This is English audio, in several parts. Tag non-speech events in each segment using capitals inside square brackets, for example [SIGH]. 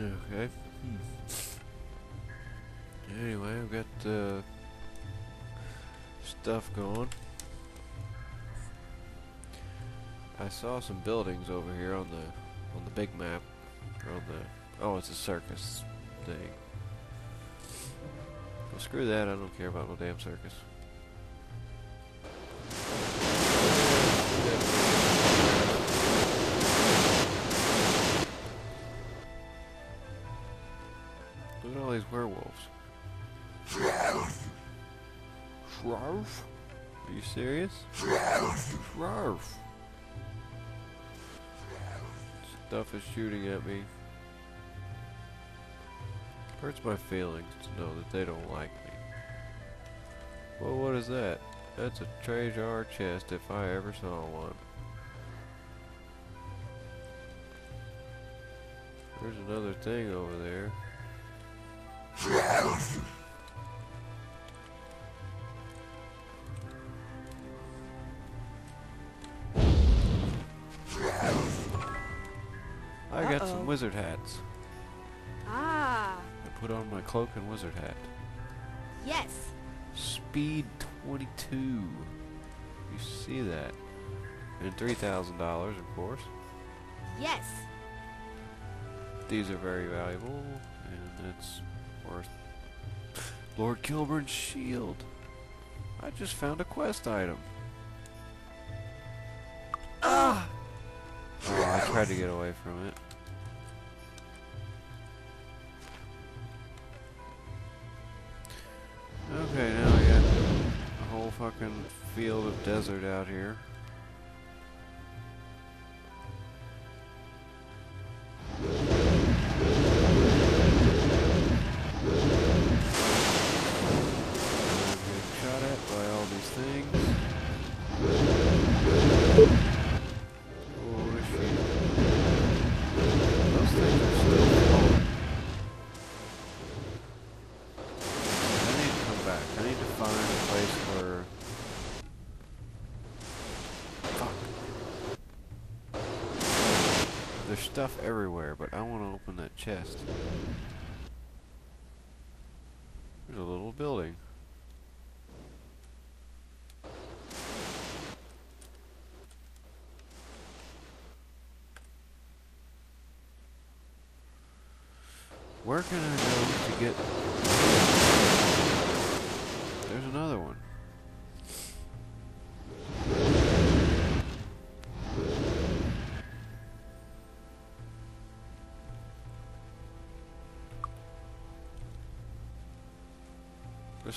Okay. Hmm. Anyway, I've got uh, stuff going. I saw some buildings over here on the on the big map. On the oh, it's a circus thing. Well, screw that. I don't care about no damn circus. Serious? Shrouf. Stuff is shooting at me. Hurts my feelings to know that they don't like me. Well, what is that? That's a treasure chest if I ever saw one. There's another thing over there. Wizard hats. Ah, I put on my cloak and wizard hat. yes. Speed 22. You see that? And $3,000, of course. Yes. These are very valuable, and it's worth Lord Kilburn's shield. I just found a quest item. Ah! Oh, I tried to get away from it. Desert out here. Stuff everywhere, but I want to open that chest. There's a little building. Where can I go to get...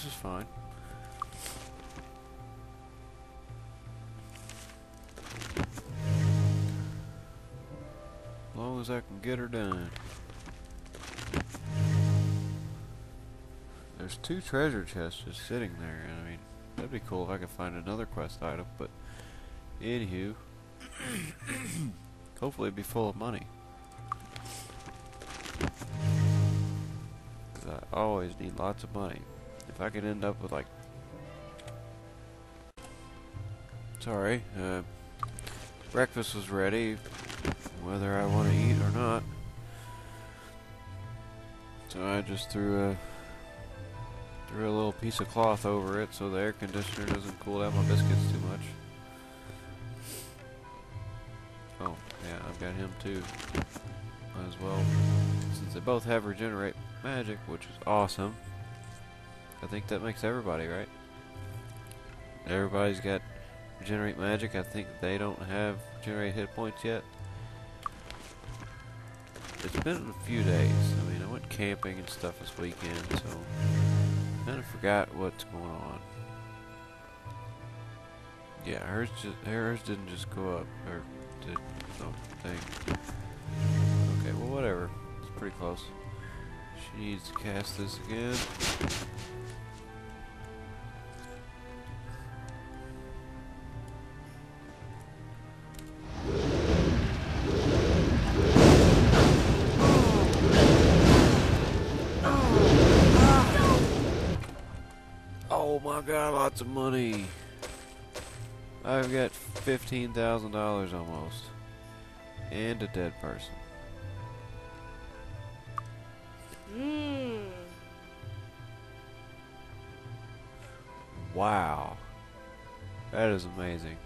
This is fine. As long as I can get her done. There's two treasure chests just sitting there, and I mean, that'd be cool if I could find another quest item, but anywho, [COUGHS] hopefully it'd be full of money. Because I always need lots of money. If I could end up with like, sorry, uh, breakfast was ready, whether I want to eat or not. So I just threw a threw a little piece of cloth over it so the air conditioner doesn't cool down my biscuits too much. Oh, yeah, I've got him too. Might as well. Since they both have regenerate magic, which is awesome. I think that makes everybody, right? Everybody's got regenerate magic. I think they don't have regenerate hit points yet. It's been a few days. I mean, I went camping and stuff this weekend, so kind of forgot what's going on. Yeah, hers just hers didn't just go up or did no thing. Okay, well whatever. It's pretty close. She needs to cast this again. lots of money. I've got $15,000 almost. And a dead person. Hmm. Wow. That is amazing.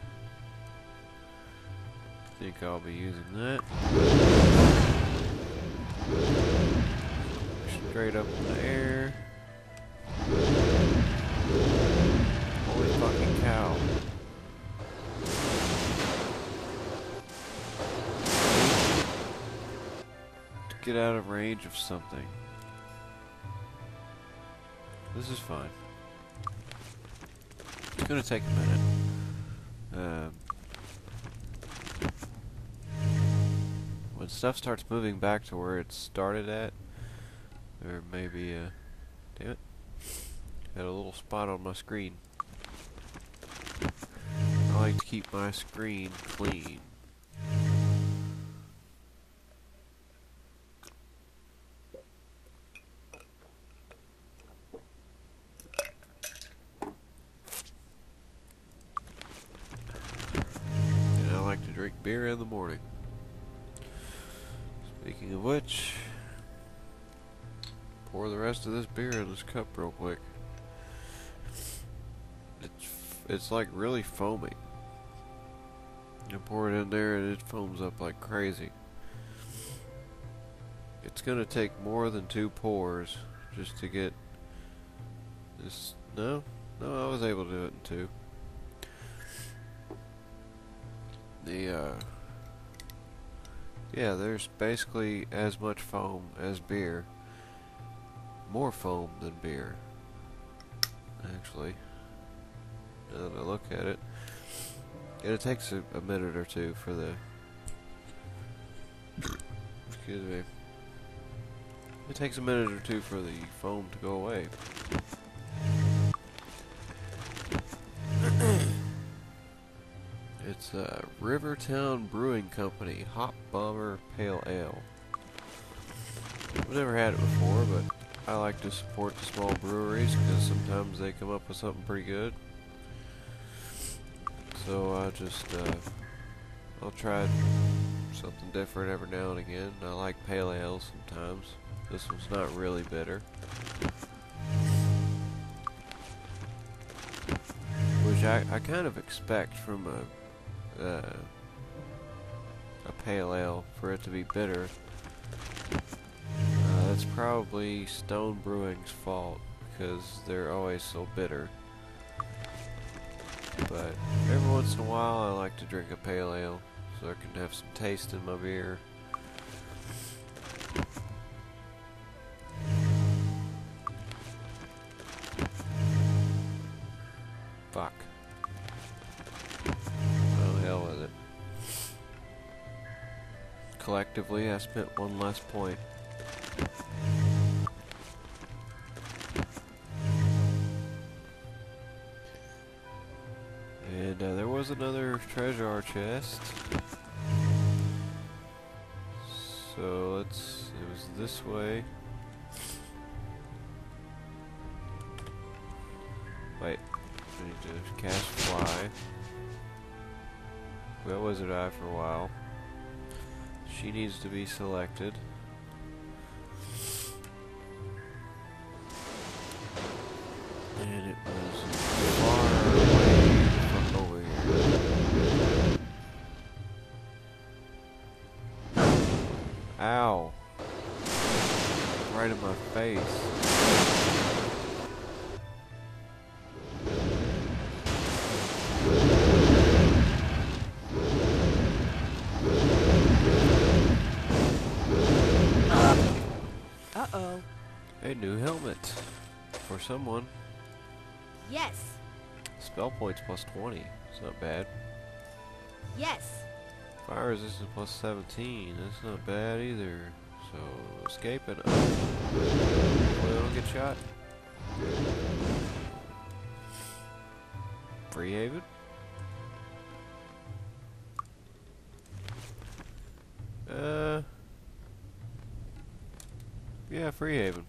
Think I'll be using that. Straight up in the air. Fucking cow. To get out of range of something. This is fine. It's gonna take a minute. Um, when stuff starts moving back to where it started at, or maybe, uh, damn it, had a little spot on my screen. I like to keep my screen clean. And I like to drink beer in the morning. Speaking of which, pour the rest of this beer in this cup real quick. It's it's like really foamy. You pour it in there and it foams up like crazy. It's gonna take more than two pours just to get this. No, no, I was able to do it in two. The uh, yeah, there's basically as much foam as beer. More foam than beer, actually. Now that I look at it, and it takes a, a minute or two for the. Excuse me. It takes a minute or two for the foam to go away. [CLEARS THROAT] it's uh, Rivertown Brewing Company Hop Bomber Pale Ale. I've never had it before, but I like to support the small breweries because sometimes they come up with something pretty good. So I just, uh, I'll try something different every now and again. I like pale ales sometimes. This one's not really bitter. Which I, I kind of expect from a, uh, a pale ale for it to be bitter. Uh, that's probably Stone Brewing's fault because they're always so bitter. But every once in a while, I like to drink a pale ale so I can have some taste in my beer. Fuck. Oh, hell with it. Collectively, I spent one less point. Was another treasure chest. So let's. It was this way. Wait. I need to cast fly. That wizard eye for a while. She needs to be selected. Yes. Spell points plus 20. It's not bad. Yes. Fire resistance plus 17. That's not bad either. So, escape and up. Hopefully I don't get shot. Free Haven? Uh. Yeah, Free Haven.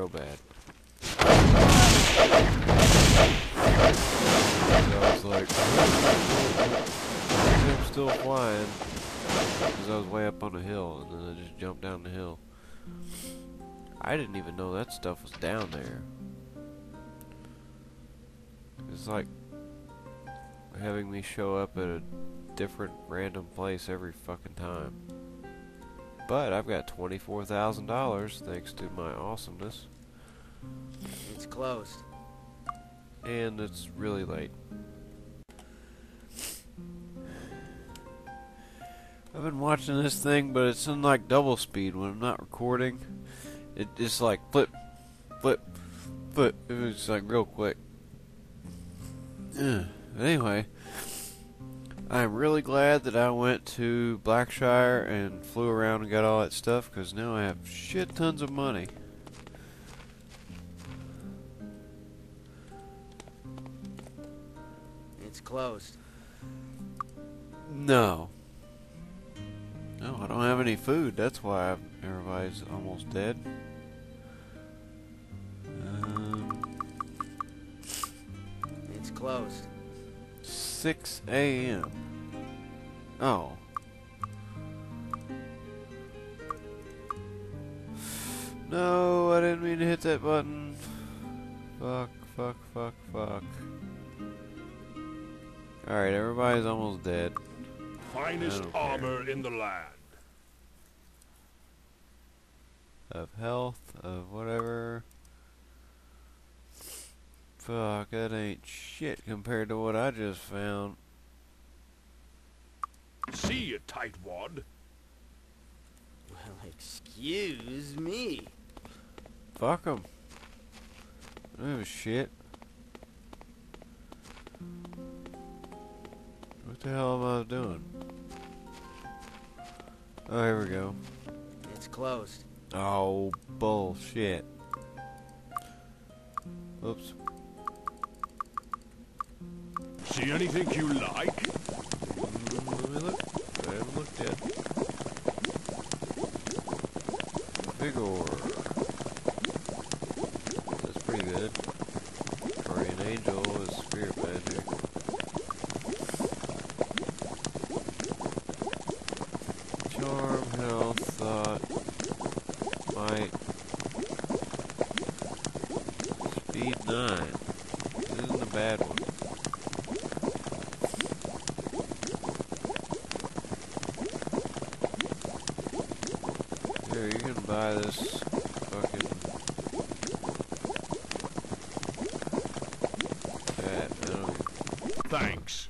Real bad. So like, I'm still flying. Because I was way up on a hill, and then I just jumped down the hill. I didn't even know that stuff was down there. It's like having me show up at a different random place every fucking time. But I've got $24,000 thanks to my awesomeness. It's closed. And it's really late. I've been watching this thing, but it's in like double speed when I'm not recording. It just like flip, flip, flip. It was like real quick. Ugh. Anyway, I'm really glad that I went to Blackshire and flew around and got all that stuff because now I have shit tons of money. It's closed. No. No, I don't have any food. That's why I've, everybody's almost dead. Um, It's closed. 6 a.m. Oh. No, I didn't mean to hit that button. Fuck, fuck, fuck, fuck. Alright, everybody's almost dead. Finest armor in the land. of health, of whatever. Fuck, that ain't shit compared to what I just found. See you, tightwad. Well, excuse me. Fuck 'em. I don't give a shit. What the hell am I doing? Oh, here we go. It's closed. Oh, bullshit. Oops. See anything you like? Mm, look. I haven't looked yet. Vigor. That's pretty good. Guardian Angel is Spirit Magic. Charm, Health, Thought, Might. Speed 9. This isn't a bad one. Here, you can buy this fucking. That, I don't even- Thanks.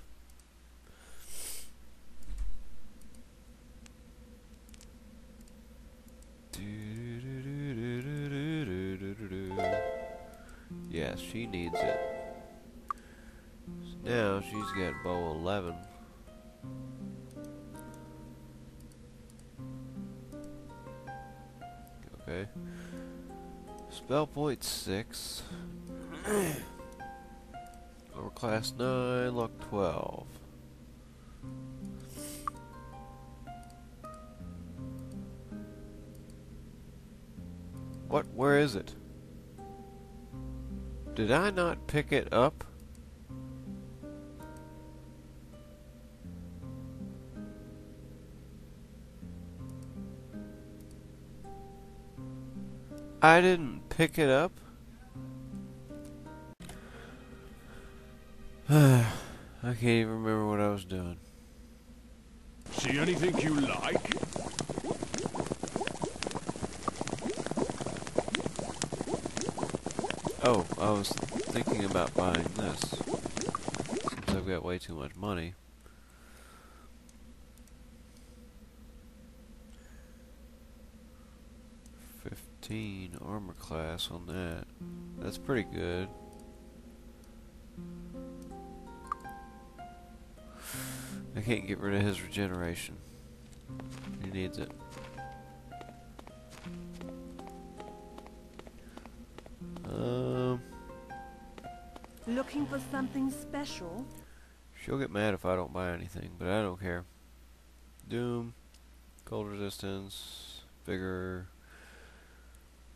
Yes, she needs it. So now she's got bow 11. Okay. Spell point 6. [CLEARS THROAT] Over class 9, luck 12. What? Where is it? Did I not pick it up? I didn't pick it up? [SIGHS] I can't even remember what I was doing. See anything you like? Oh, I was thinking about buying this. Since I've got way too much money. Fifteen armor class on that. That's pretty good. I can't get rid of his regeneration. He needs it. Looking for something special? she'll get mad if I don't buy anything, but I don't care. Doom, cold resistance, vigor,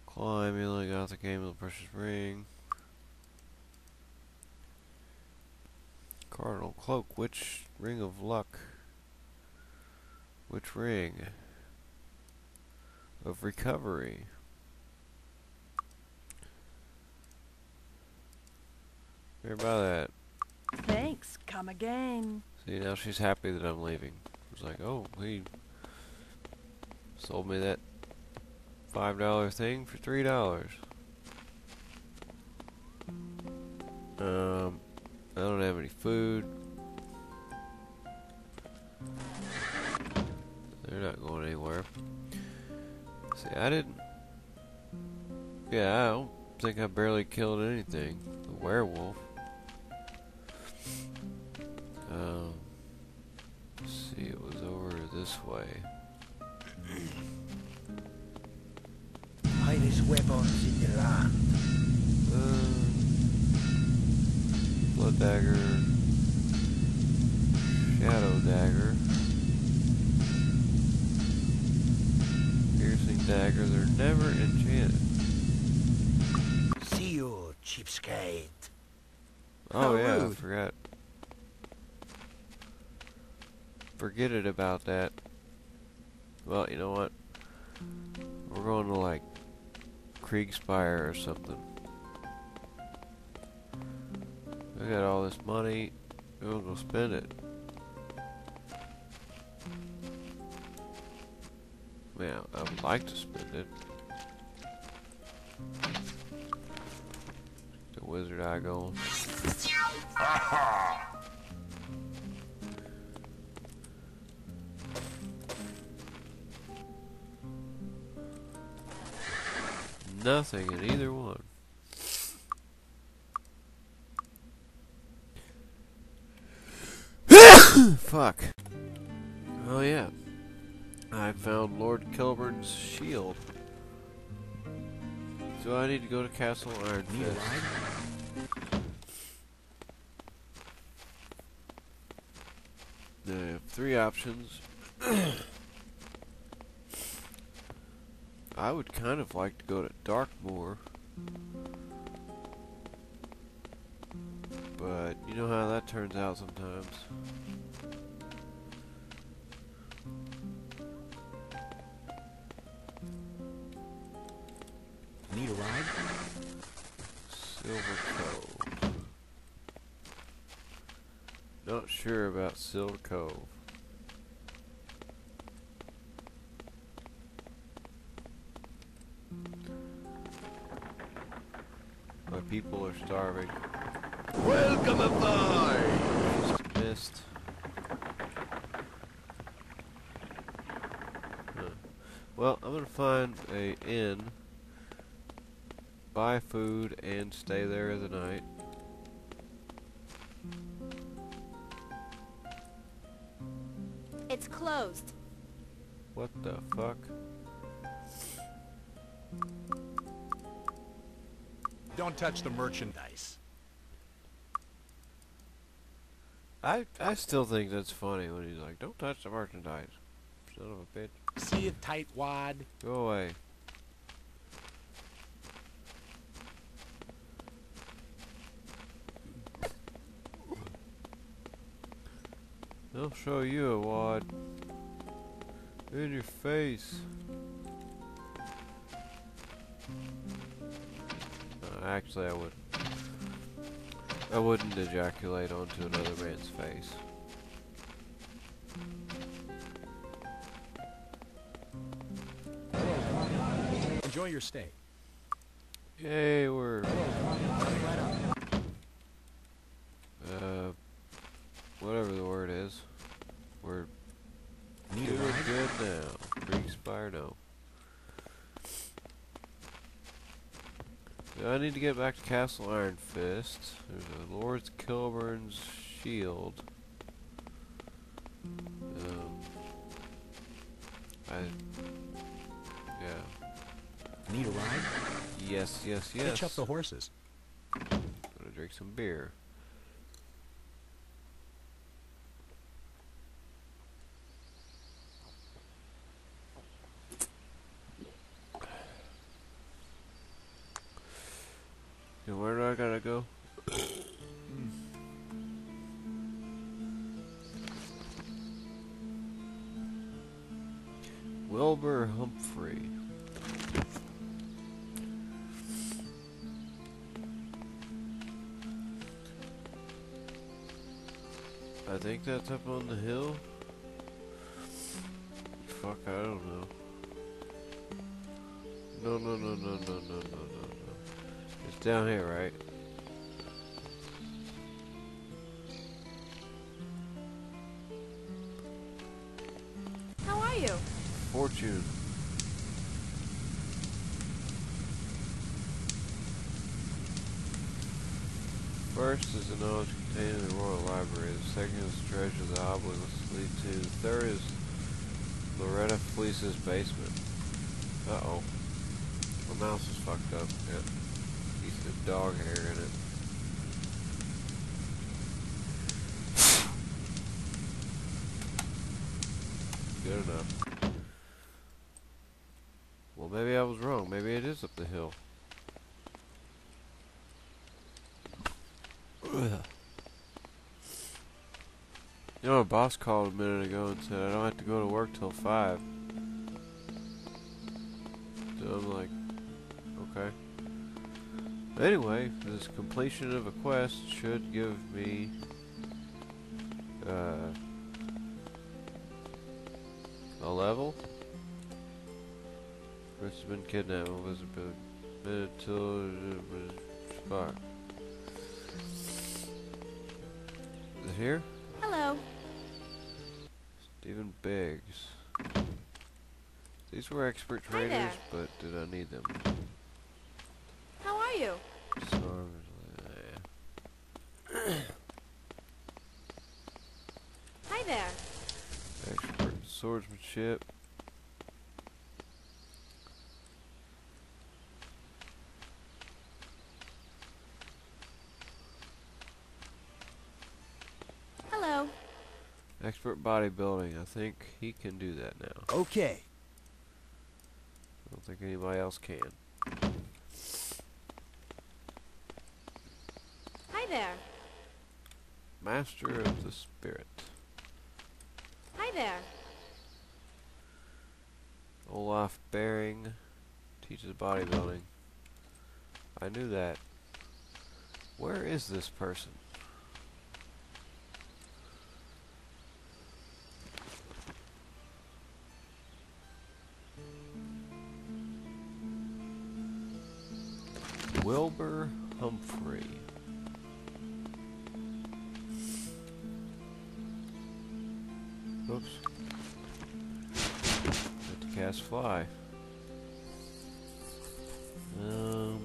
claw amulet, gothic amulet, precious ring, cardinal cloak, which ring of luck? Which ring? Of recovery. Here, buy that. Thanks. Come again. See, now she's happy that I'm leaving. It's like, oh, he sold me that five dollar thing for three dollars. Um, I don't have any food. They're not going anywhere. See, I didn't. Yeah, I don't think I barely killed anything. The werewolf. This way. Finest weapons in the land. Uh, blood dagger, shadow dagger, piercing dagger. They're never enchanted. See you, cheapskate. Oh How yeah, I forgot. Forget it about that. Well, you know what? We're going to like Kriegspire or something. I got all this money. We're gonna go spend it. Man, I would like to spend it. The wizard eye going. Nothing in either one. [COUGHS] Fuck. Oh yeah. I found Lord Kilburn's shield. Do I need to go to Castle Iron Fist? I have three options. [COUGHS] I would kind of like to go to Darkmoor. But you know how that turns out sometimes. Need a ride? Silver Cove. Not sure about Silver Cove. People are starving. Welcome aboard! Just missed. Huh. Well, I'm gonna find a inn, buy food, and stay there the night. It's closed. What the fuck? Touch the merchandise. I I still think that's funny when he's like, "Don't touch the merchandise, son of a bitch. See you, tightwad. Go away." I'll show you a wad. In your face. Actually, I would. I wouldn't ejaculate onto another man's face. Enjoy your stay. Yay, we're uh, whatever the word is. We're Need a doing ride? good now. Kriegspire, no. Do I need to get back to Castle Iron Fist. There's a Lord Kilburn's shield. Um, I, yeah. Need a ride? Yes, yes, yes. Hitch up the horses. Gonna drink some beer. I gotta go? Hmm. Wilbur Humphrey. I think that's up on the hill. Fuck, I don't know. No, no, no, no, no, no, no, no, no. It's down here, right? First is the knowledge contained in the Royal Library. The second is the treasure the obelisks lead to. The third is Loretta Fleise's basement. Uh-oh. My mouse is fucked up. Got a piece of dog hair in it. Good enough. Maybe I was wrong. Maybe it is up the hill. [CLEARS THROAT] You know, a boss called a minute ago and said I don't have to go to work till 5. So I'm like, okay. Anyway, this completion of a quest should give me, uh, a level. Has been kidnapped. What was it? Till spot. Is it here? Hello. Stephen Biggs. These were expert traders, but did I need them? How are you? Hi there. Expert swordsmanship. Hello. Expert bodybuilding. I think he can do that now. Okay. I don't think anybody else can. Hi there. Master of the Spirit. Hi there. Olaf Bering teaches bodybuilding. I knew that. Where is this person? Wilbur Humphrey. Oops. Have to cast fly. Um.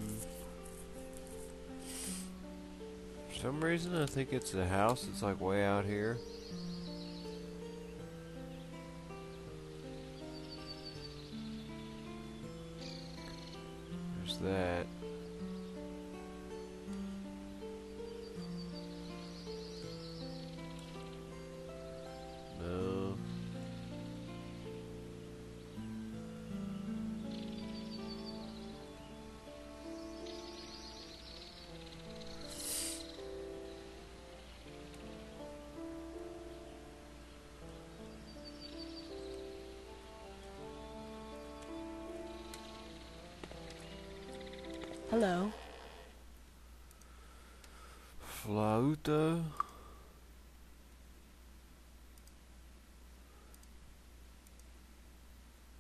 For some reason, I think it's a house that's like way out here. Hello. Flauta.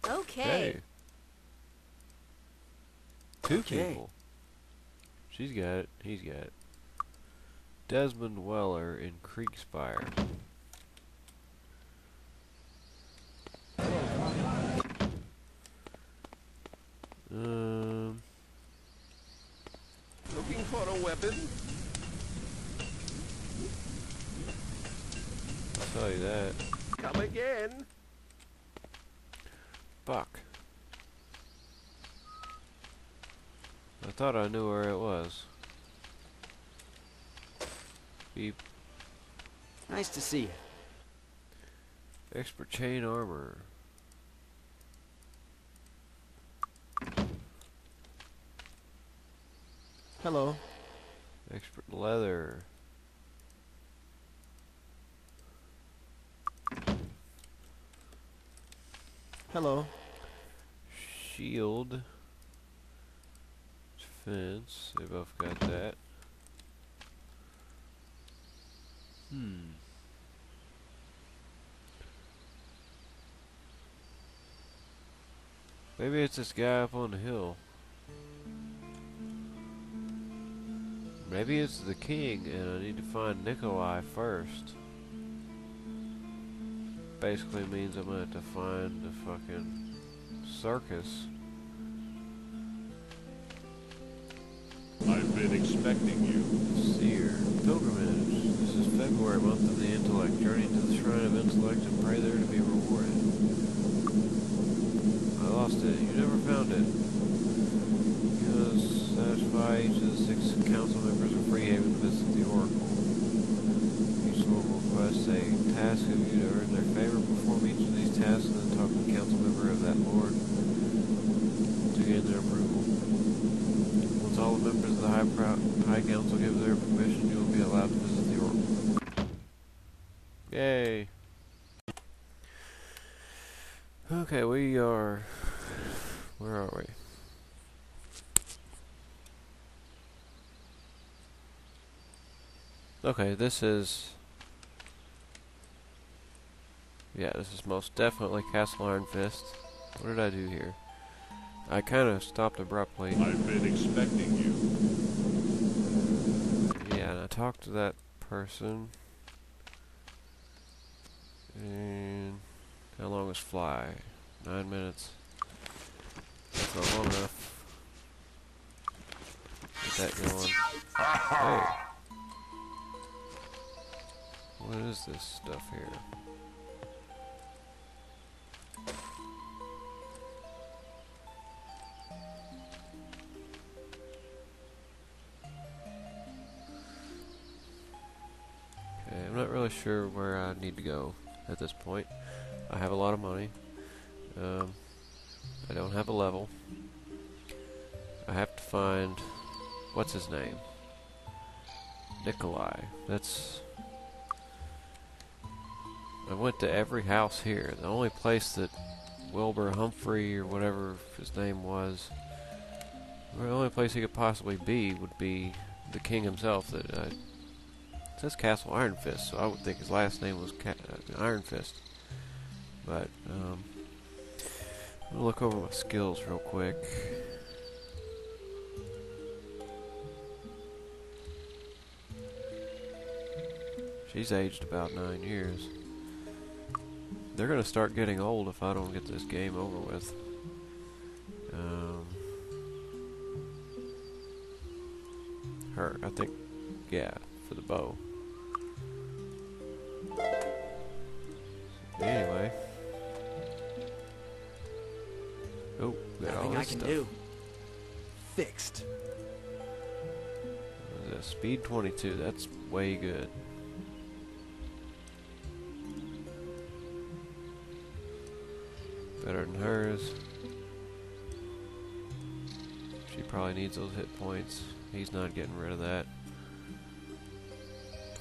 Okay. Hey. Two Okay. people. She's got it. He's got it. Desmond Weller in Kriegspire. Um, Looking for a weapon? I'll tell you that. Come again. Fuck. I thought I knew where it was. Beep. Nice to see you. Expert chain armor. Hello. Expert leather. Hello. shield. Fence. They both got that. Hmm. Maybe it's this guy up on the hill. Maybe it's the king and I need to find Nicolai first. Basically means I'm gonna have to find the fucking circus. I've been expecting you. Seer. Pilgrimage. This is February, month of the intellect. Journey to the shrine of intellect and pray there to be rewarded. I lost it. You never found it. You must satisfy each of the six council members of Freehaven to visit the Oracle. Each will request a task of you to earn their favor. Perform each of these tasks and then talk to the council member of that lord to gain their approval. Once all the members of the High, High Council give their permission, you will be allowed to visit the Oracle. Yay! Okay, we are. Where are we? Okay, this is. Yeah, this is most definitely Castle Iron Fist. What did I do here? I kind of stopped abruptly. I've been expecting you. Talked to that person. And how long was fly? Nine minutes. That's not long enough. Get that going. Hey. What is this stuff here? Sure where I need to go at this point. I have a lot of money. Um, I don't have a level. I have to find what's his name? Nicolai. That's I went to every house here. The only place that Wilbur Humphrey or whatever his name was, the only place he could possibly be would be the king himself. That I, it says Castle Iron Fist, so I would think his last name was Ca- uh, Iron Fist. But um, I'm gonna look over my skills real quick. She's aged about nine years. They're gonna start getting old if I don't get this game over with. Um, her, I think, yeah, for the bow. Anyway. Oh, got all Nothing I can stuff. do. Fixed. Speed 22, that's way good. Better than hers. She probably needs those hit points. He's not getting rid of that.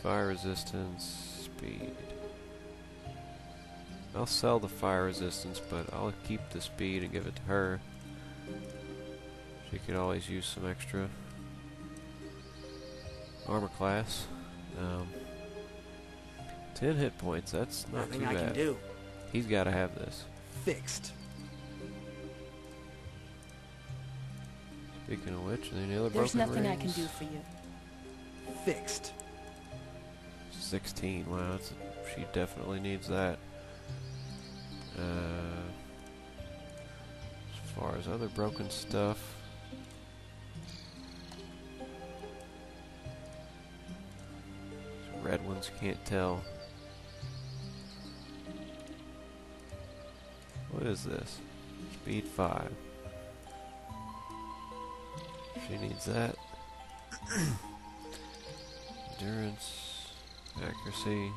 Fire resistance, speed. I'll sell the fire resistance, but I'll keep the speed and give it to her. She could always use some extra armor class. Um, 10 hit points, that's not Nothing too I bad. can do. He's got to have this. Fixed. Speaking of which, any other There's broken nothing I can do for you. Fixed. 16. Wow, that's, she definitely needs that. Uh, as far as other broken stuff, red ones can't tell. What is this? Speed 5. She needs that. [COUGHS] Endurance, accuracy,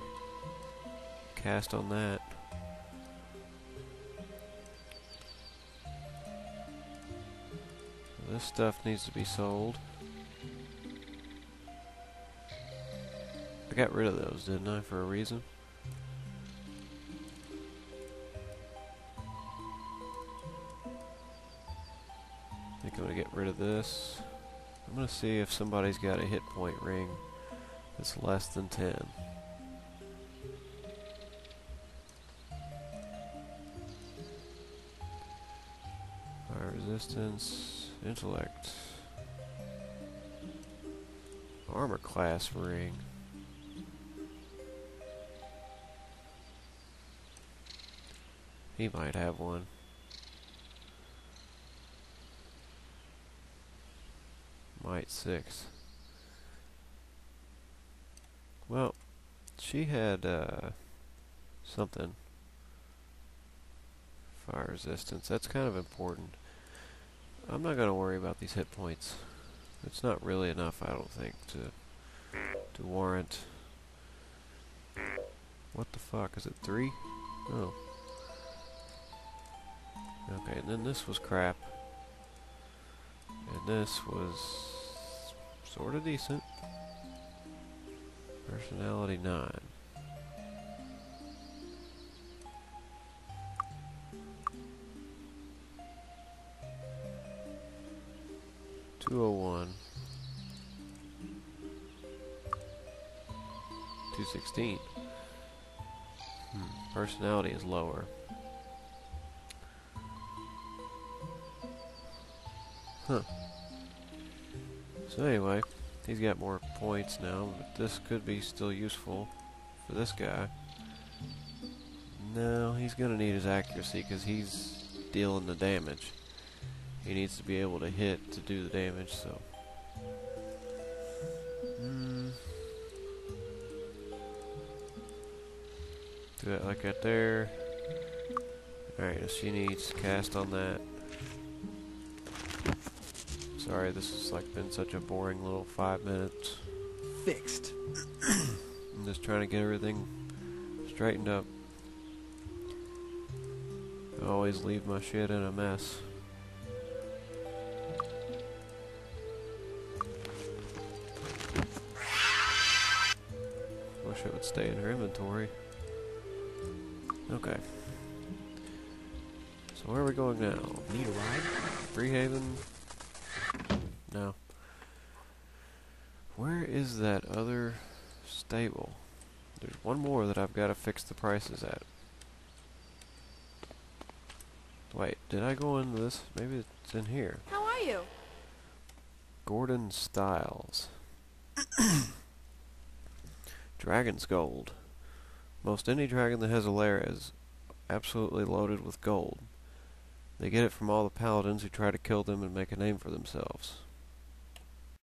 cast on that. This stuff needs to be sold. I got rid of those, didn't I, for a reason? I think I'm gonna get rid of this. I'm gonna see if somebody's got a hit point ring that's less than 10. Fire resistance, intellect, armor class ring. He might have one. Might six. Well, she had uh, something. Fire resistance. That's kind of important. I'm not gonna worry about these hit points. It's not really enough, I don't think, to to warrant. What the fuck? Is it three? Oh. Okay, and then this was crap. And this was sort of decent. Personality 9. Two oh one. Two sixteen. Hmm. Personality is lower. Huh. So anyway, he's got more points now, but this could be still useful for this guy. No, he's gonna need his accuracy because he's dealing the damage. He needs to be able to hit to do the damage, so. Hmm. Do that like that there. Alright, she needs to cast on that. Sorry, this has like been such a boring little five minutes. Fixed. [CLEARS THROAT] I'm just trying to get everything straightened up. I always leave my shit in a mess. Stay in her inventory. Okay. So where are we going now? Need a ride? Freehaven? No. Where is that other stable? There's one more that I've got to fix the prices at. Wait, did I go into this? Maybe it's in here. How are you? Gordon Styles. [CLEARS THROAT] Dragon's Gold. Most any dragon that has a lair is absolutely loaded with gold. They get it from all the paladins who try to kill them and make a name for themselves.